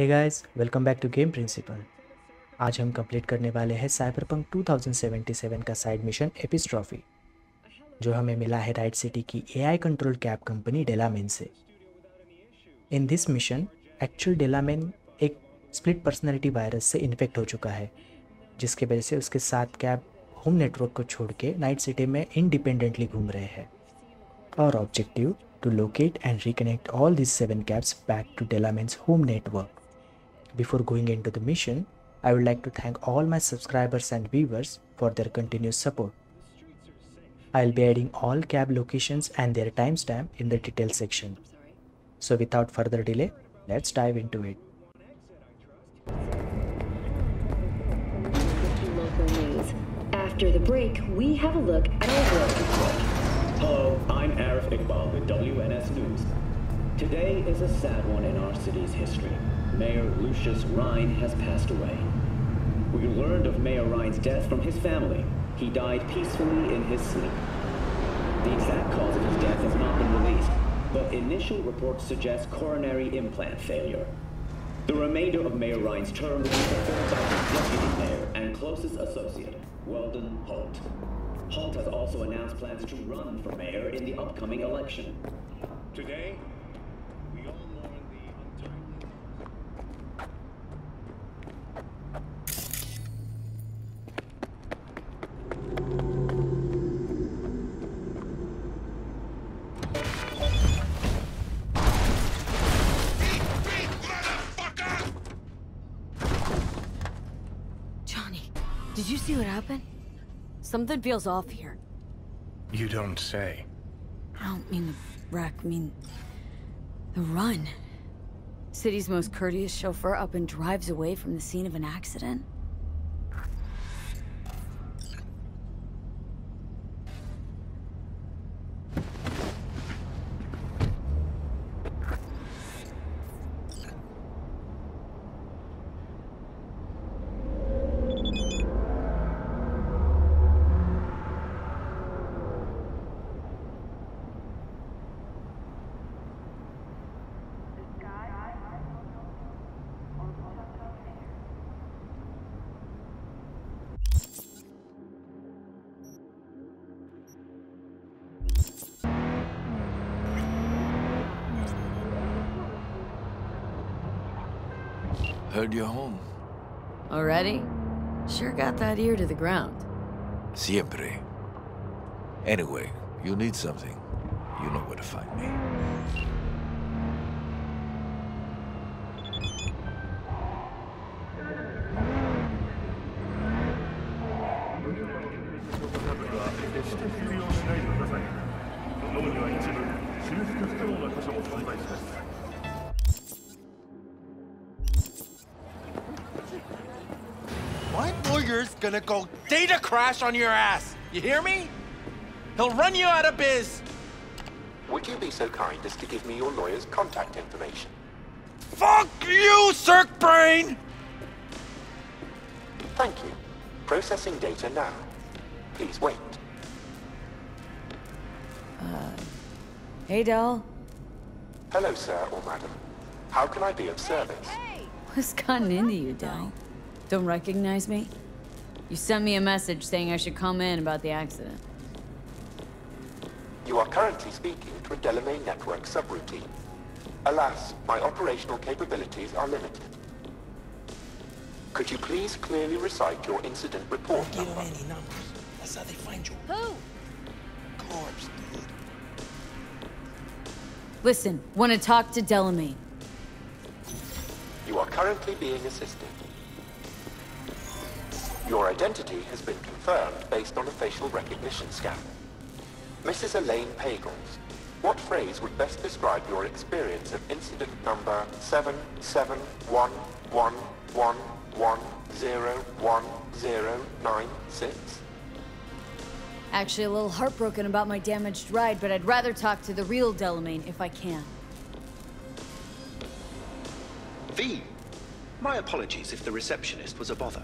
Hey guys welcome back to game principal आज हम complete करने वाले हैं साइबरपंक 2077 का साइड मिशन एपिस्ट्रॉफी जो हमें मिला है राइट सिटी की AI control cab company Delamain से। In this mission actual Delamain एक स्प्लिट पर्सनैलिटी वायरस से इन्फेक्ट हो चुका है, जिसके वजह से उसके साथ कैब होम नेटवर्क को छोड़ के नाइट सिटी में इंडिपेंडेंटली घूम रहे हैं। और objective to locate and reconnect all these seven cabs back to Delamen's home network. Before going into the mission, I would like to thank all my subscribers and viewers for their continuous support. I'll be adding all cab locations and their timestamp in the details section. So without further delay, let's dive into it. After the break, we have a look at our world report. Hello, I'm Arif Iqbal with WNS News. Today is a sad one in our city's history. Mayor Lucius Rhyne has passed away. We learned of Mayor Rhyne's death from his family. He died peacefully in his sleep. The exact cause of his death has not been released, but initial reports suggest coronary implant failure. The remainder of Mayor Rhyne's term will be fulfilled by his deputy mayor and closest associate, Weldon Holt. Holt has also announced plans to run for mayor in the upcoming election. Today, Something feels off here. You don't say. I don't mean the wreck, I mean the run. City's most courteous chauffeur up and drives away from the scene of an accident. Heard you're home. Already? Sure got that ear to the ground. Siempre. Anyway, you need something. You know where to find me. Gonna go data crash on your ass. You hear me? He'll run you out of biz. Would you be so kind as to give me your lawyer's contact information? Fuck you, Cirque Brain! Thank you. Processing data now. Please wait. Uh, Hey, Del. Hello, sir or madam. How can I be of service? Hey. What's gotten into you, Del? Don't recognize me? You sent me a message saying I should come in about the accident. You are currently speaking to a Delamain Network subroutine. Alas, my operational capabilities are limited. Could you please clearly recite your incident report Give number? them any numbers. That's how they find you. Who? Corpse, dude. Listen, want to talk to Delamain. You are currently being assisted. Your identity has been confirmed based on a facial recognition scan. Mrs. Elaine Pagels, what phrase would best describe your experience of incident number 7711111096? Actually, a little heartbroken about my damaged ride, but I'd rather talk to the real Delamain if I can. V. My apologies if the receptionist was a bother.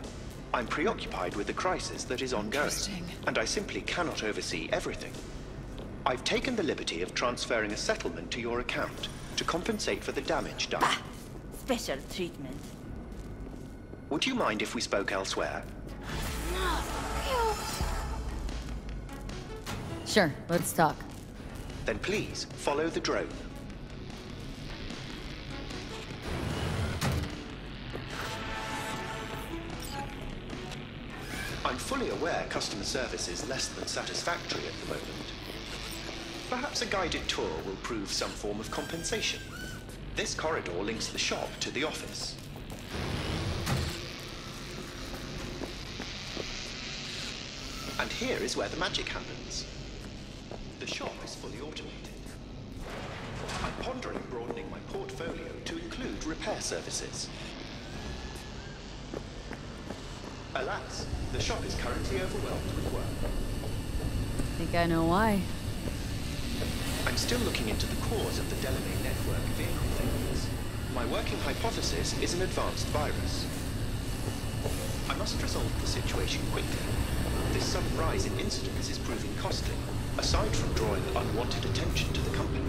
I'm preoccupied with the crisis that is ongoing, and I simply cannot oversee everything. I've taken the liberty of transferring a settlement to your account to compensate for the damage done. special treatment. Would you mind if we spoke elsewhere? Sure, let's talk. Then please, follow the drone. I'm fully aware customer service is less than satisfactory at the moment. Perhaps a guided tour will prove some form of compensation. This corridor links the shop to the office. And here is where the magic happens. The shop is fully automated. I'm pondering broadening my portfolio to include repair services. Alas, the shop is currently overwhelmed with work. I Think I know why. I'm still looking into the cause of the Delamain network vehicle failures. My working hypothesis is an advanced virus. I must resolve the situation quickly. This sudden rise in incidents is proving costly, aside from drawing unwanted attention to the company.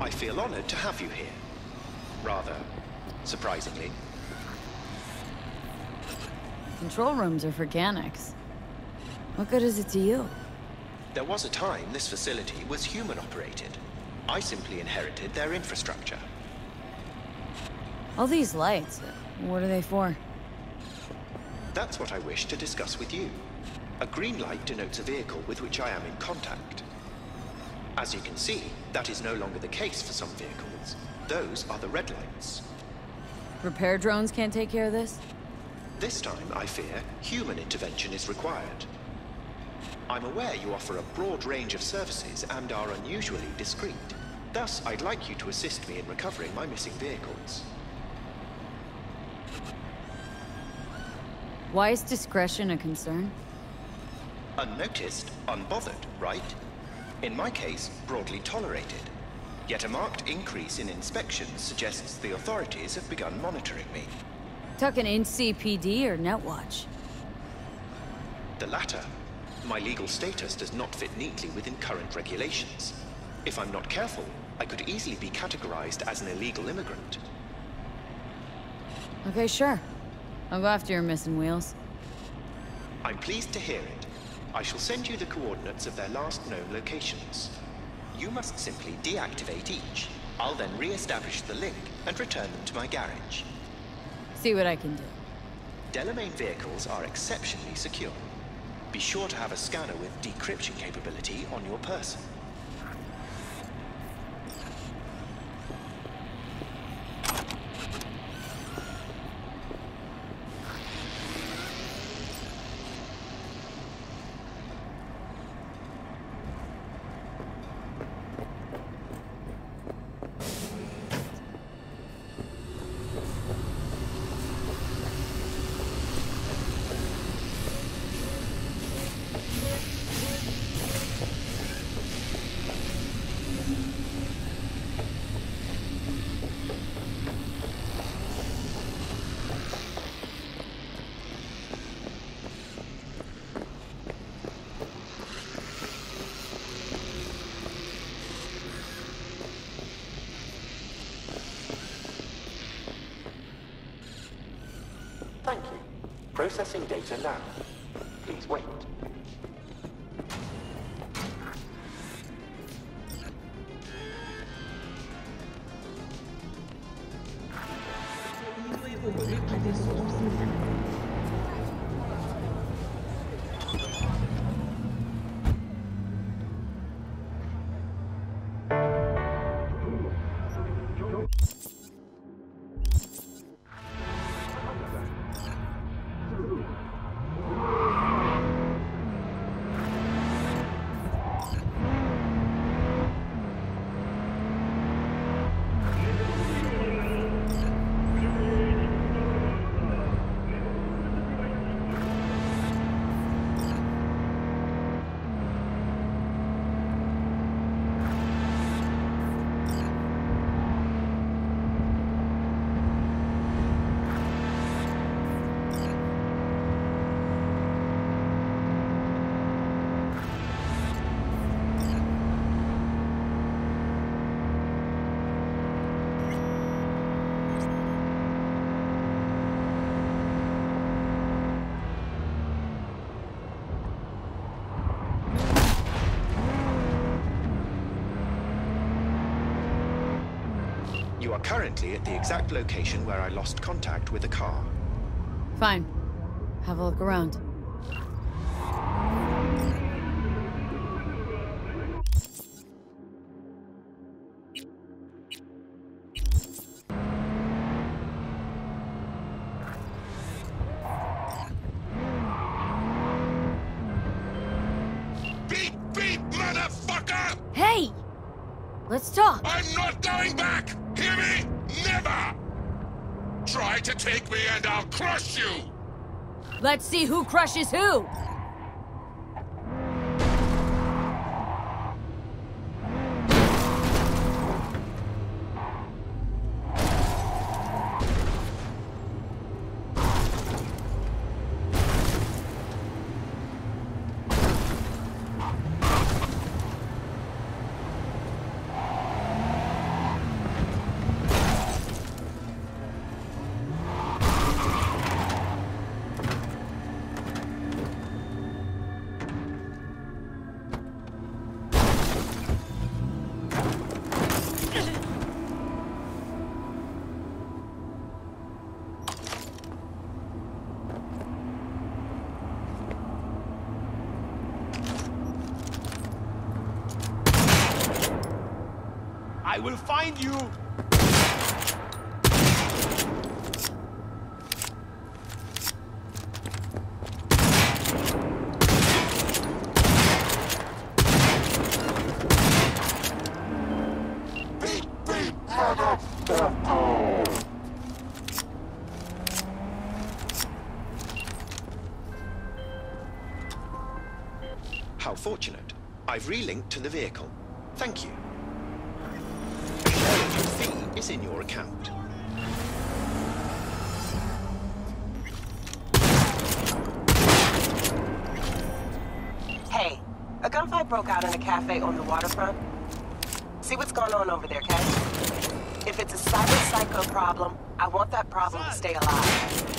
I feel honored to have you here. Rather, surprisingly. Control rooms are for gonks. What good is it to you? There was a time this facility was human operated. I simply inherited their infrastructure. All these lights, what are they for? That's what I wish to discuss with you. A green light denotes a vehicle with which I am in contact. As you can see, that is no longer the case for some vehicles. Those are the red lights. Repair drones can't take care of this? This time, I fear, human intervention is required. I'm aware you offer a broad range of services and are unusually discreet. Thus, I'd like you to assist me in recovering my missing vehicles. Why is discretion a concern? Unnoticed, unbothered, right? In my case, broadly tolerated. Yet a marked increase in inspections suggests the authorities have begun monitoring me. Talking NCPD or Netwatch? The latter. My legal status does not fit neatly within current regulations. If I'm not careful, I could easily be categorized as an illegal immigrant. Okay, sure. I'll go after your missing wheels. I'm pleased to hear it. I shall send you the coordinates of their last known locations. You must simply deactivate each. I'll then re-establish the link and return them to my garage. See what I can do. Delamain vehicles are exceptionally secure. Be sure to have a scanner with decryption capability on your person. Processing data now. You are currently at the exact location where I lost contact with the car. Fine. Have a look around. See who crushes who! Will find you! How fortunate. I've relinked to the vehicle. Thank you. Your account. Hey, a gunfight broke out in a cafe on the waterfront. See what's going on over there, okay? If it's a cyber psycho problem, I want that problem to stay alive.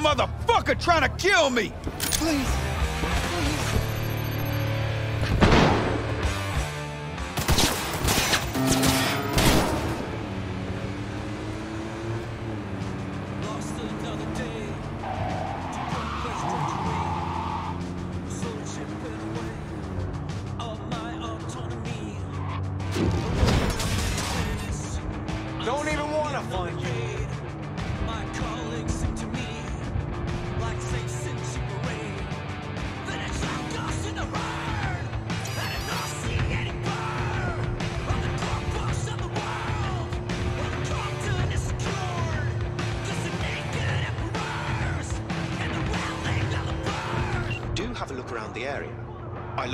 Motherfucker trying to kill me! Please.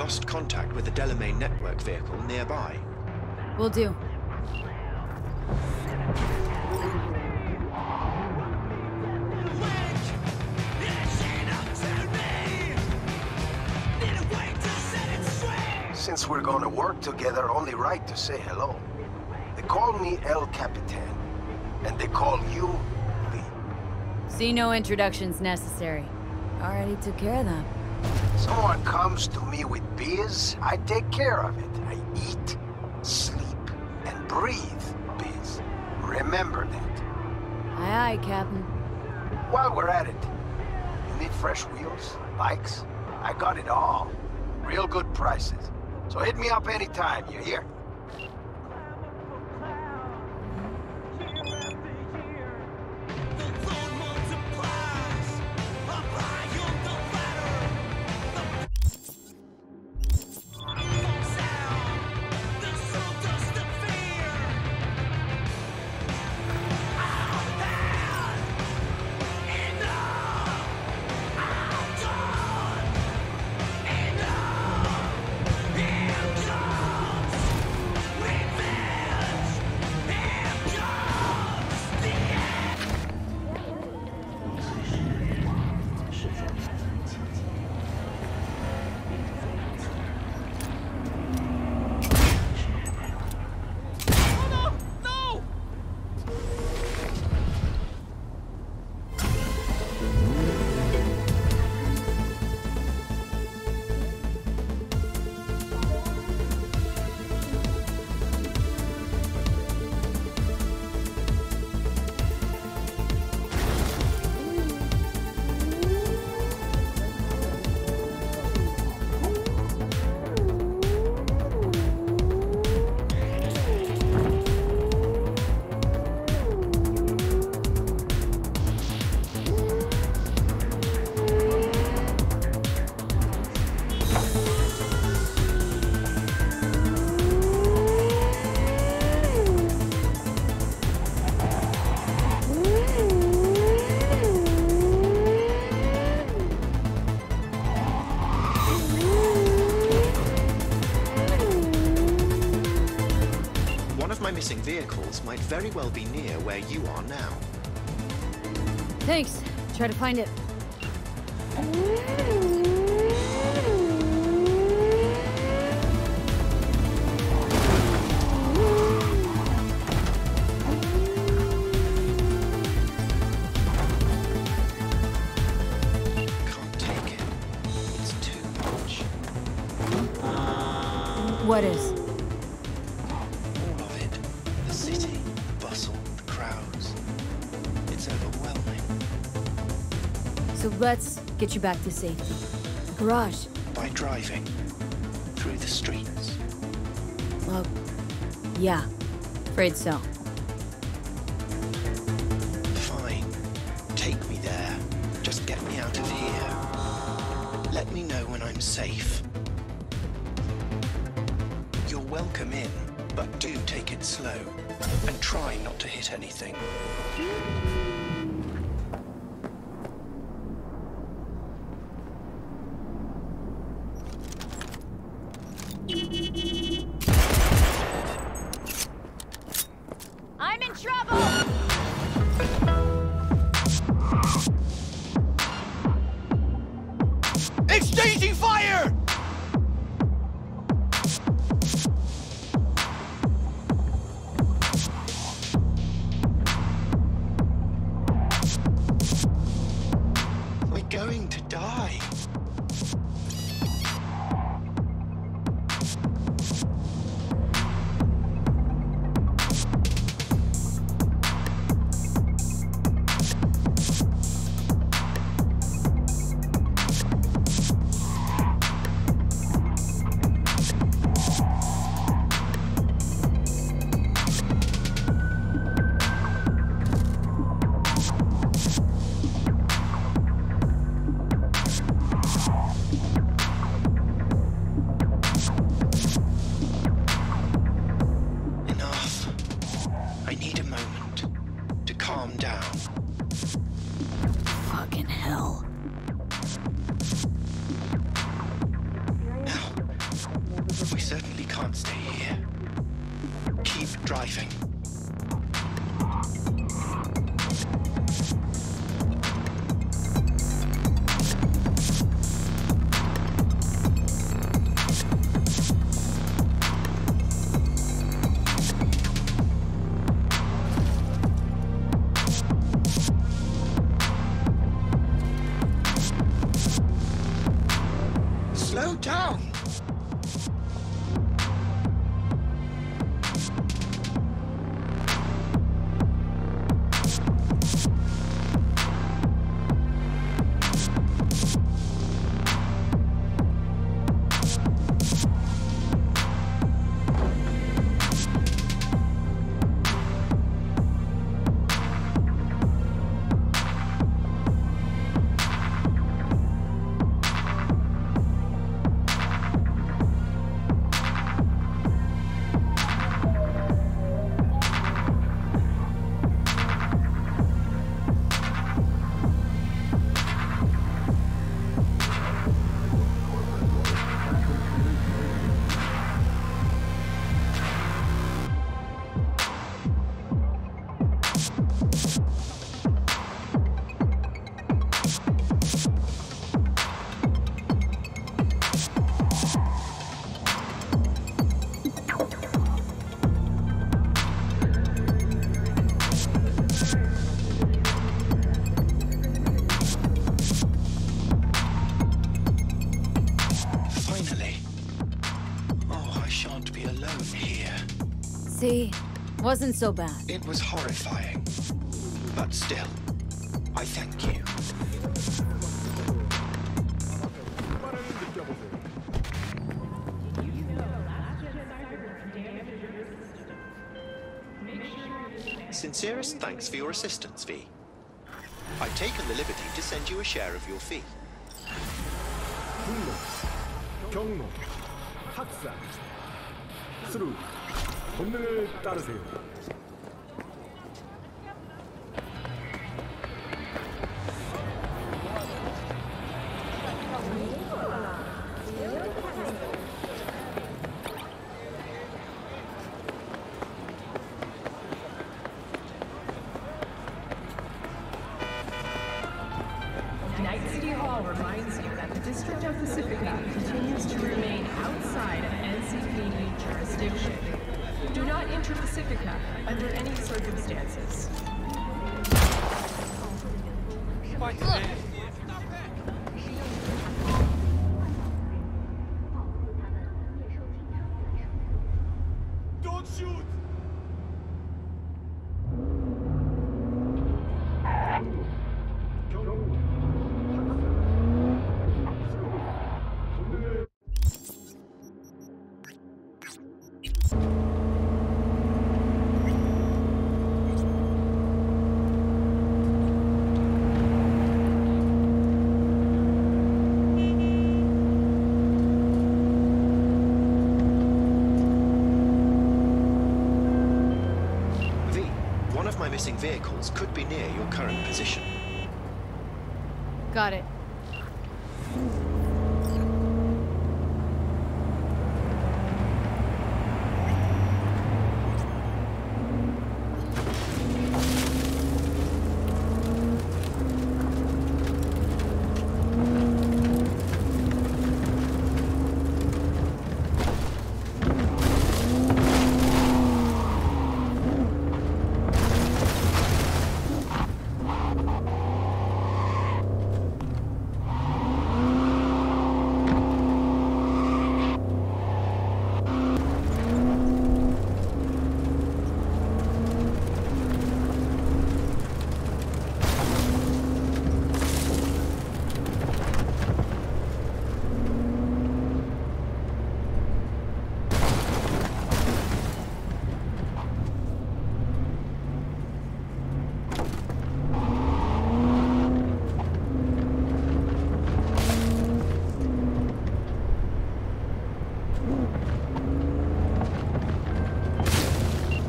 Lost contact with the Delamain network vehicle nearby. Will do. Since we're gonna work together, only right to say hello. They call me El Capitan, and they call you Lee. See no introductions necessary. Already took care of that. Someone comes to me with biz, I take care of it. I eat, sleep, and breathe biz. Remember that. Aye, aye, Captain. While we're at it, you need fresh wheels, bikes? I got it all. Real good prices. So hit me up anytime, you hear? Might very well be near where you are now. Thanks. Try to find it. Get you back to safety. Garage. By driving through the streets. Well, yeah. Afraid so. Fine. Take me there. Just get me out of here. Let me know when I'm safe. You're welcome in, but do take it slow. And try not to hit anything. Calm down. Fucking hell. Now, we certainly can't stay here. Keep driving. Wasn't so bad. It was horrifying. But still, I thank you. Sincerest thanks for your assistance, V. I've taken the liberty to send you a share of your fee. 분노, 경로, 학살, 스루, 본능을 따르세요. Do not enter Pacifica under any circumstances. Don't Got it.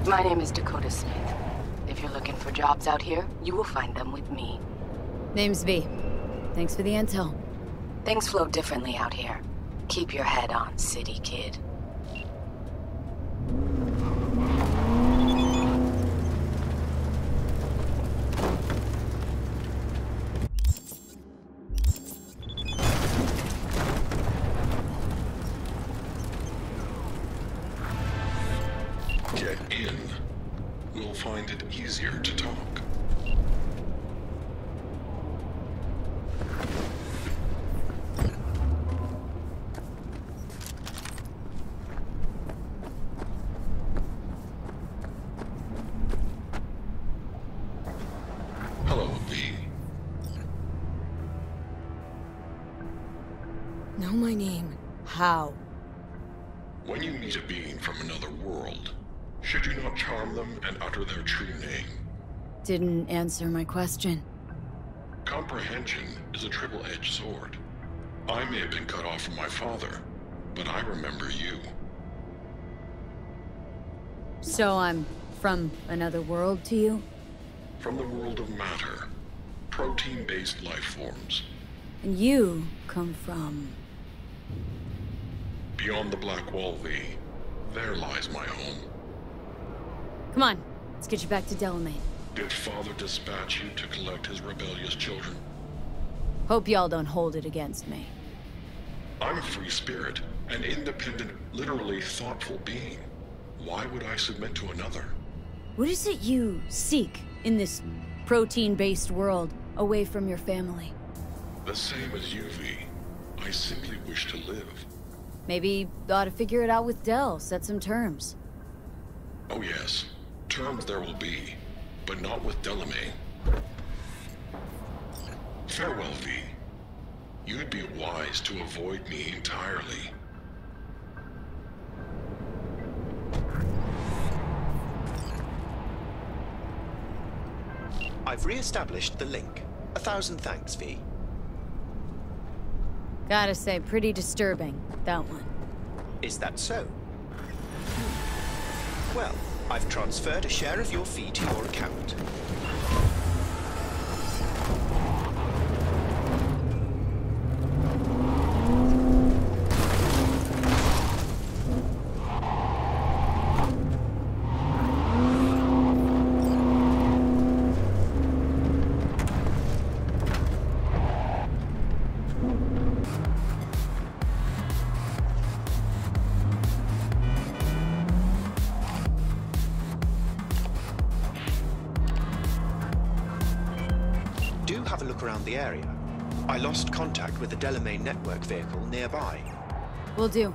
My name is Dakota Smith. If you're looking for jobs out here, you will find them with me. Name's V. Thanks for the intel. Things flow differently out here. Keep your head on, city kid. Know my name. How? When you meet a being from another world, should you not charm them and utter their true name? Didn't answer my question. Comprehension is a triple-edged sword. I may have been cut off from my father, but I remember you. So I'm from another world to you? From the world of matter, protein-based life forms. And you come from. Beyond the Black Wall V, there lies my home. Come on, let's get you back to Delamain. Did father dispatch you to collect his rebellious children? Hope y'all don't hold it against me. I'm a free spirit, an independent, literally thoughtful being. Why would I submit to another? What is it you seek in this protein based world away from your family? The same as you, V. I simply wish to live. Maybe ought to figure it out with Del, set some terms. Oh yes, terms there will be, but not with Delamain. Farewell, V. You'd be wise to avoid me entirely. I've re-established the link. A thousand thanks, V. Gotta say, pretty disturbing, that one. Is that so? Well, I've transferred a share of your fee to your account. Nearby. Will do.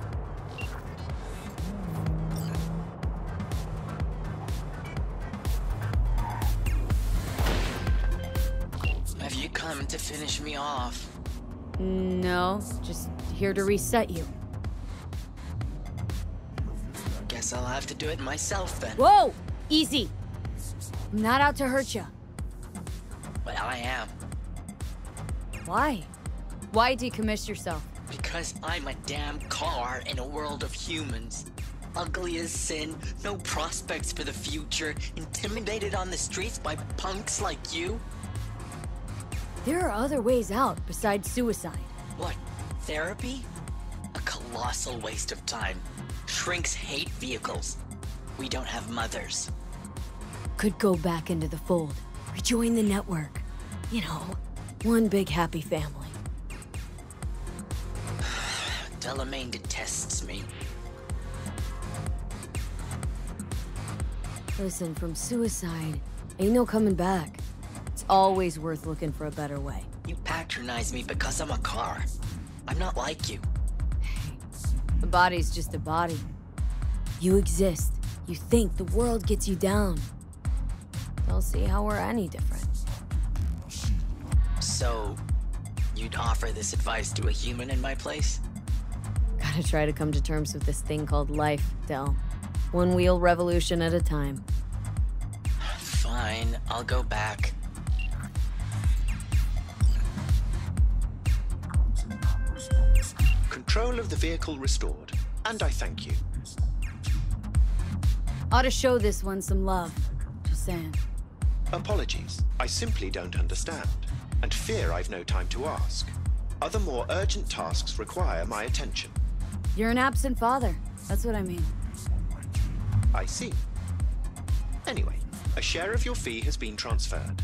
Have you come to finish me off? No, just here to reset you. Guess I'll have to do it myself then. Whoa! Easy! I'm not out to hurt you. But I am. Why? Why decommiss yourself? Because I'm a damn car in a world of humans. Ugly as sin, no prospects for the future, intimidated on the streets by punks like you. There are other ways out besides suicide. What? Therapy? A colossal waste of time. Shrinks hate vehicles. We don't have mothers. Could go back into the fold, rejoin the network. You know, one big happy family. Delamain detests me. Listen, from suicide, ain't no coming back. It's always worth looking for a better way. You patronize me because I'm a car. I'm not like you. A body's just a body. You exist. You think the world gets you down. Don't see how we're any different. So, you'd offer this advice to a human in my place? Gotta try to come to terms with this thing called life, Del. One wheel revolution at a time. Fine, I'll go back. Control of the vehicle restored, and I thank you. Ought to show this one some love. Just saying. Apologies, I simply don't understand, and fear I've no time to ask. Other more urgent tasks require my attention. You're an absent father. That's what I mean. I see. Anyway, a share of your fee has been transferred.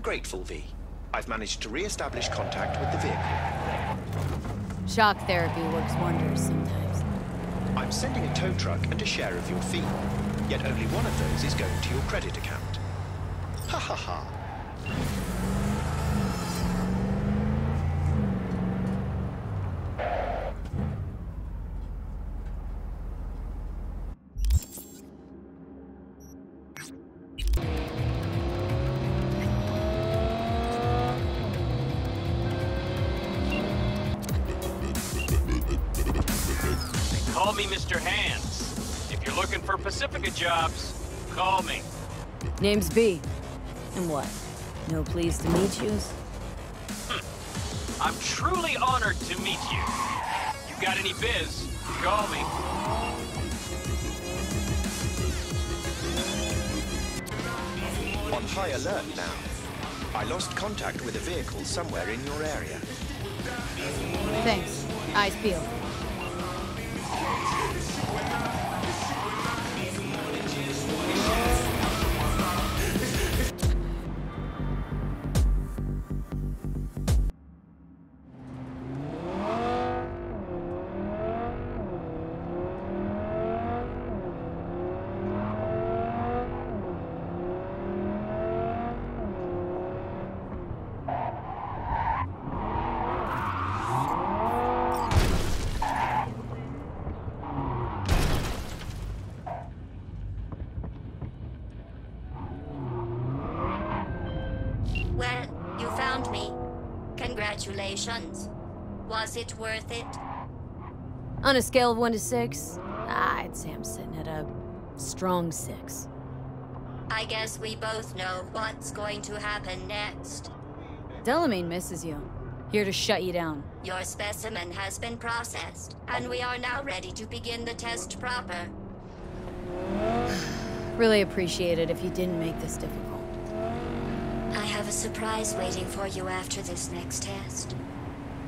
I'm grateful, V. I've managed to re-establish contact with the vehicle. Shock therapy works wonders sometimes. I'm sending a tow truck and a share of your fee. Yet only one of those is going to your credit account. Ha ha ha. Name's B. And what? No pleased to meet yous? Hmm. I'm truly honored to meet you. You got any biz, call me. On high alert now. I lost contact with a vehicle somewhere in your area. Thanks. Eyes peeled. Congratulations. Was it worth it? On a scale of 1 to 6, I'd say I'm sitting at a strong 6. I guess we both know what's going to happen next. Delamain misses you. Here to shut you down. Your specimen has been processed, and we are now ready to begin the test proper. Really appreciate it if you didn't make this difficult. A surprise waiting for you after this next test.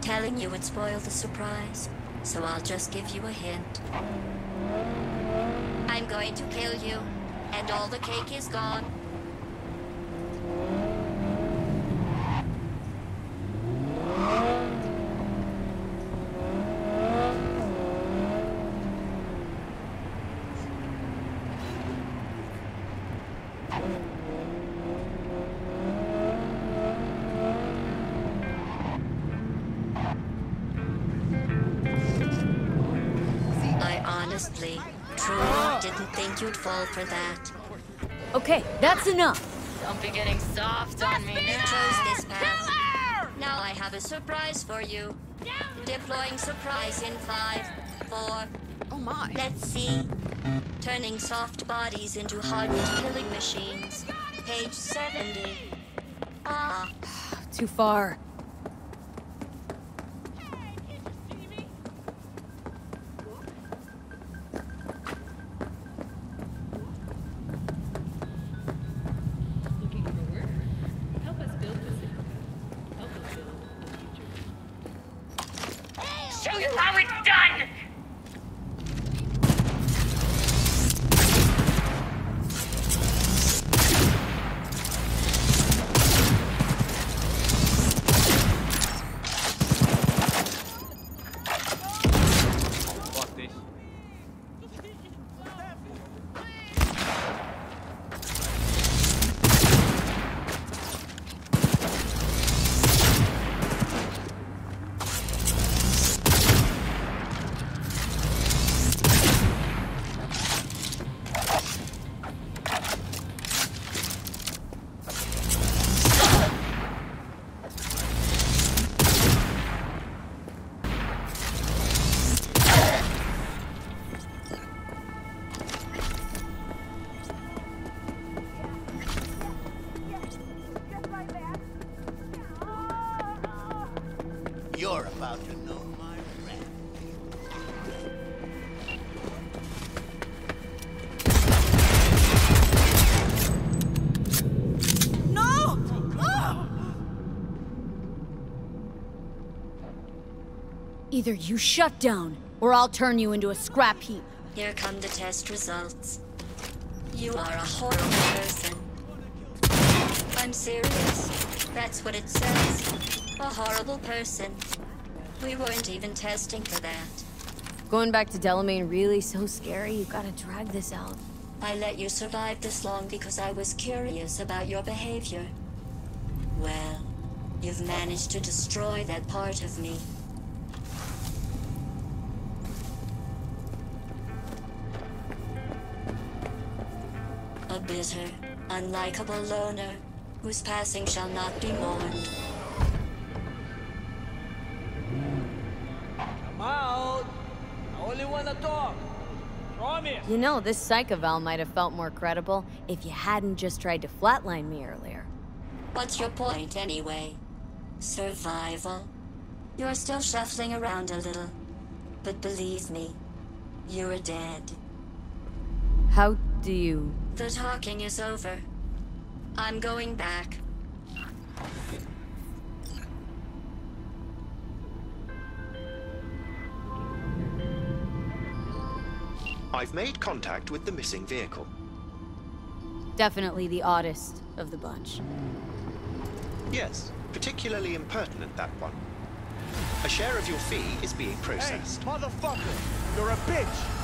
Telling you would spoil the surprise, so I'll just give you a hint. I'm going to kill you, and all the cake is gone. You'd for that. Okay, that's enough. Don't be getting soft on me now. Chose this path. Now I have a surprise for you. Deploying surprise in five, four. Oh my. Let's see. Turning soft bodies into hardened killing machines. Page 70. Ah. Too far. About to know my wrath. No! Either you shut down, or I'll turn you into a scrap heap. Here come the test results. You are a horrible person. I'm serious. That's what it says. A horrible person. We weren't even testing for that. Going back to Delamain really so scary? You gotta drag this out. I let you survive this long because I was curious about your behavior. Well, you've managed to destroy that part of me. A bitter, unlikable loner, whose passing shall not be mourned. You know, this psych eval might have felt more credible if you hadn't just tried to flatline me earlier. What's your point, anyway? Survival? You're still shuffling around a little. But believe me, you're dead. How do you... The talking is over. I'm going back. I've made contact with the missing vehicle. Definitely the oddest of the bunch. Yes, particularly impertinent, that one. A share of your fee is being processed. Hey, motherfucker! You're a bitch!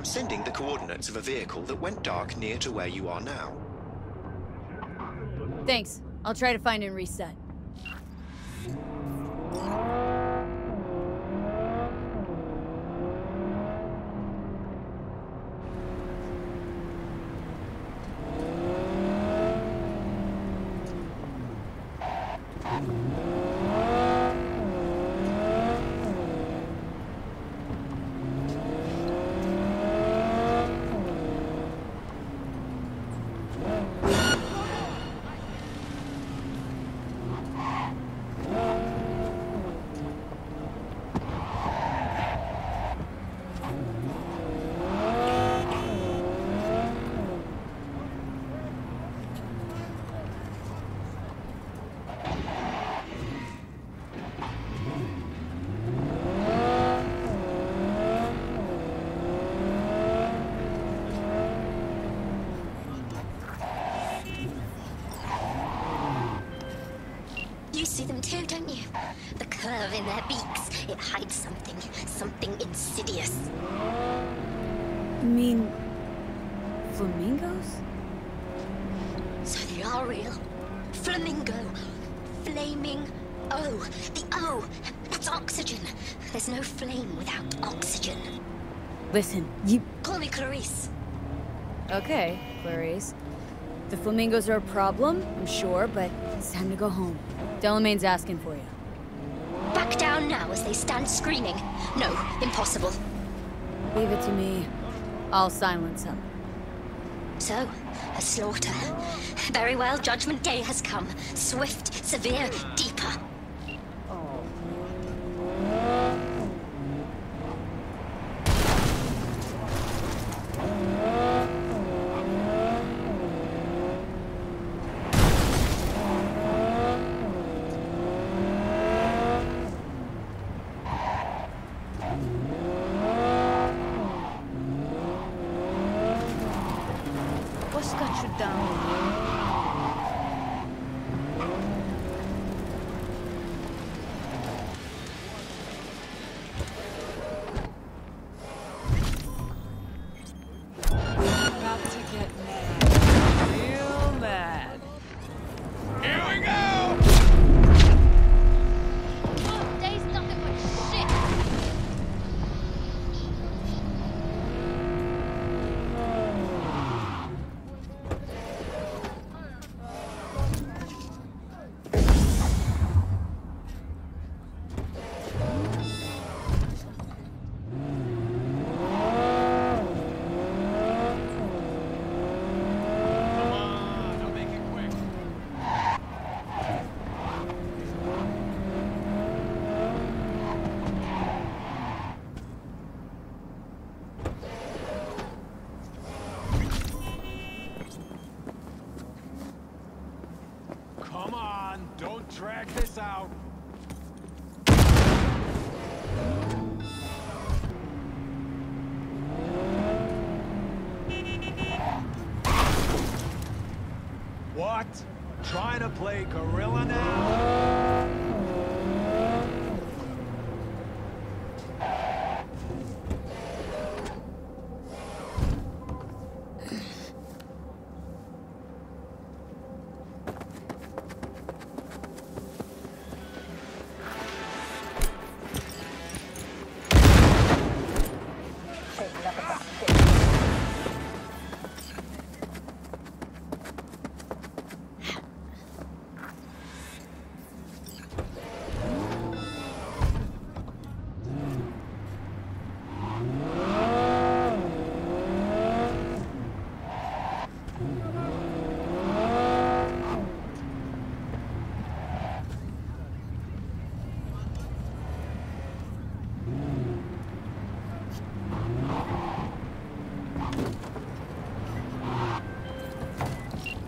I'm sending the coordinates of a vehicle that went dark near to where you are now. Thanks. I'll try to find and reset. You see them too, don't you? The curve in their beaks. It hides something. Something insidious. You mean... flamingos? So they are real. Flamingo. Flaming O. The O. That's oxygen. There's no flame without oxygen. Listen, you... Call me Clarice. Okay, Clarice. The flamingos are a problem, I'm sure, but it's time to go home. Delamain's asking for you. Back down now as they stand screaming. No, impossible. Leave it to me. I'll silence them. So, a slaughter. Very well, Judgment Day has come. Swift, severe, deeper.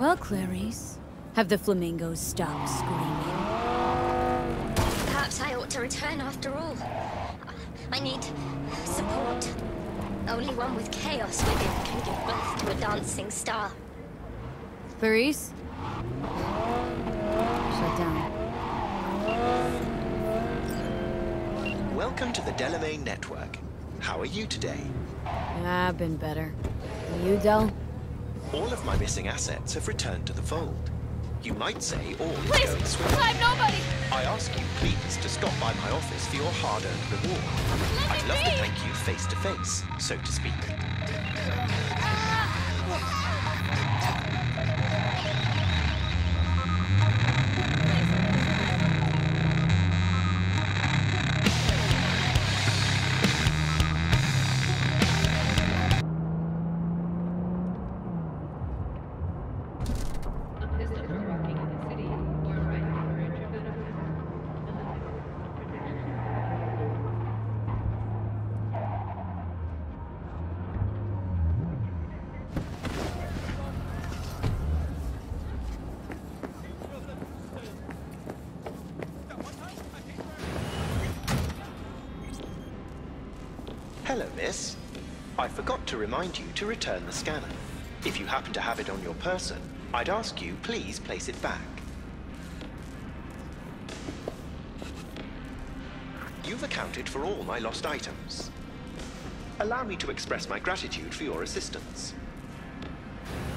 Well, Clarice, have the flamingos stopped screaming? Perhaps I ought to return after all. I need support. Only one with chaos within can give birth to a dancing star. Clarice? Shut down. Welcome to the Delamain Network. How are you today? I've been better. And you, Del? All of my missing assets have returned to the fold. You might say all is Please, going swimming. I'm nobody! I ask you, please, to stop by my office for your hard-earned reward. I'd love to thank you face to face, so to speak. I forgot to remind you to return the scanner. If you happen to have it on your person, I'd ask you please place it back. You've accounted for all my lost items. Allow me to express my gratitude for your assistance.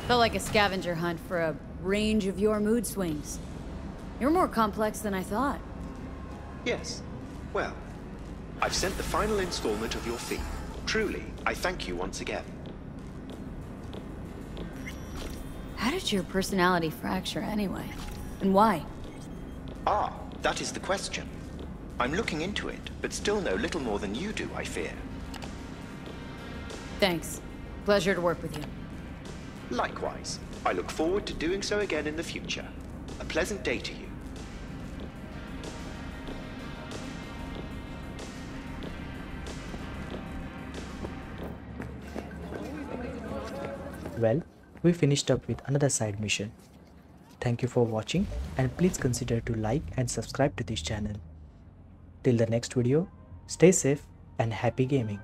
Felt like a scavenger hunt for a range of your mood swings. You're more complex than I thought. Yes. Well, I've sent the final installment of your fee. Truly, I thank you once again. How did your personality fracture anyway? And why? Ah, that is the question. I'm looking into it, but still know little more than you do, I fear. Thanks. Pleasure to work with you. Likewise, I look forward to doing so again in the future. A pleasant day to you. Well, we finished up with another side mission. Thank you for watching and please consider to like and subscribe to this channel. Till the next video, stay safe and happy gaming.